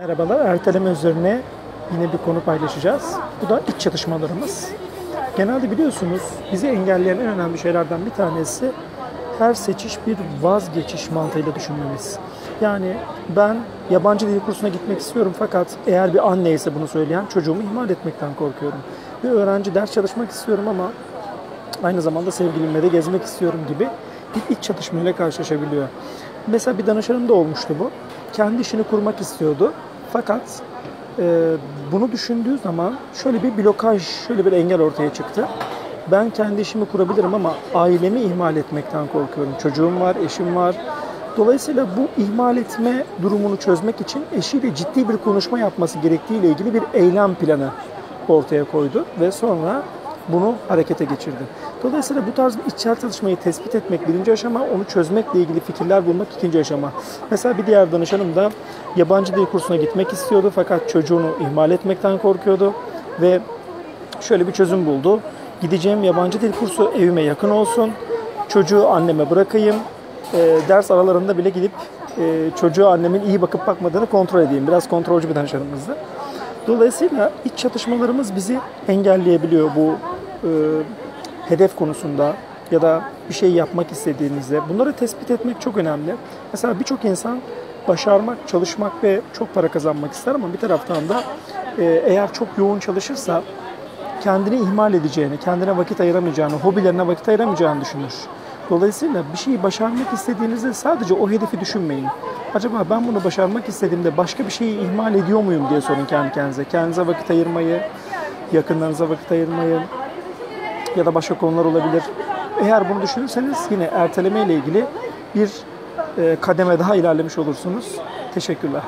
Merhabalar, erteleme üzerine yine bir konu paylaşacağız. Bu da iç çatışmalarımız. Genelde biliyorsunuz bizi engelleyen en önemli şeylerden bir tanesi her seçiş bir vazgeçiş mantığıyla düşünmemiz. Yani ben yabancı dil kursuna gitmek istiyorum fakat eğer bir anne ise bunu söyleyen çocuğumu ihmal etmekten korkuyorum. Bir öğrenci ders çalışmak istiyorum ama aynı zamanda sevgilimle de gezmek istiyorum gibi bir iç çatışmayla karşılaşabiliyor. Mesela bir danışanım da olmuştu bu. Kendi işini kurmak istiyordu. Fakat e, bunu düşündüğü zaman şöyle bir blokaj, şöyle bir engel ortaya çıktı. Ben kendi işimi kurabilirim ama ailemi ihmal etmekten korkuyorum. Çocuğum var, eşim var. Dolayısıyla bu ihmal etme durumunu çözmek için eşiyle ciddi bir konuşma yapması gerektiğiyle ilgili bir eylem planı ortaya koydu ve sonra bunu harekete geçirdi. Dolayısıyla bu tarz bir içsel çalışmayı tespit etmek birinci aşama, onu çözmekle ilgili fikirler bulmak ikinci aşama. Mesela bir diğer danışanım da yabancı dil kursuna gitmek istiyordu fakat çocuğunu ihmal etmekten korkuyordu ve şöyle bir çözüm buldu. Gideceğim yabancı dil kursu evime yakın olsun, çocuğu anneme bırakayım, e, ders aralarında bile gidip e, çocuğa annemin iyi bakıp bakmadığını kontrol edeyim. Biraz kontrolcü bir danışanımızdı. Dolayısıyla iç çatışmalarımız bizi engelleyebiliyor bu e, hedef konusunda ya da bir şey yapmak istediğinizde. Bunları tespit etmek çok önemli. Mesela birçok insan başarmak, çalışmak ve çok para kazanmak ister ama bir taraftan da e, eğer çok yoğun çalışırsa kendini ihmal edeceğini, kendine vakit ayıramayacağını, hobilerine vakit ayıramayacağını düşünür. Dolayısıyla bir şeyi başarmak istediğinizde sadece o hedefi düşünmeyin. Acaba ben bunu başarmak istediğimde başka bir şeyi ihmal ediyor muyum diye sorun kendi kendinize. Kendinize vakit ayırmayı, yakınlarınıza vakit ayırmayı ya da başka konular olabilir. Eğer bunu düşünürseniz yine erteleme ile ilgili bir e, kademe daha ilerlemiş olursunuz. Teşekkürler.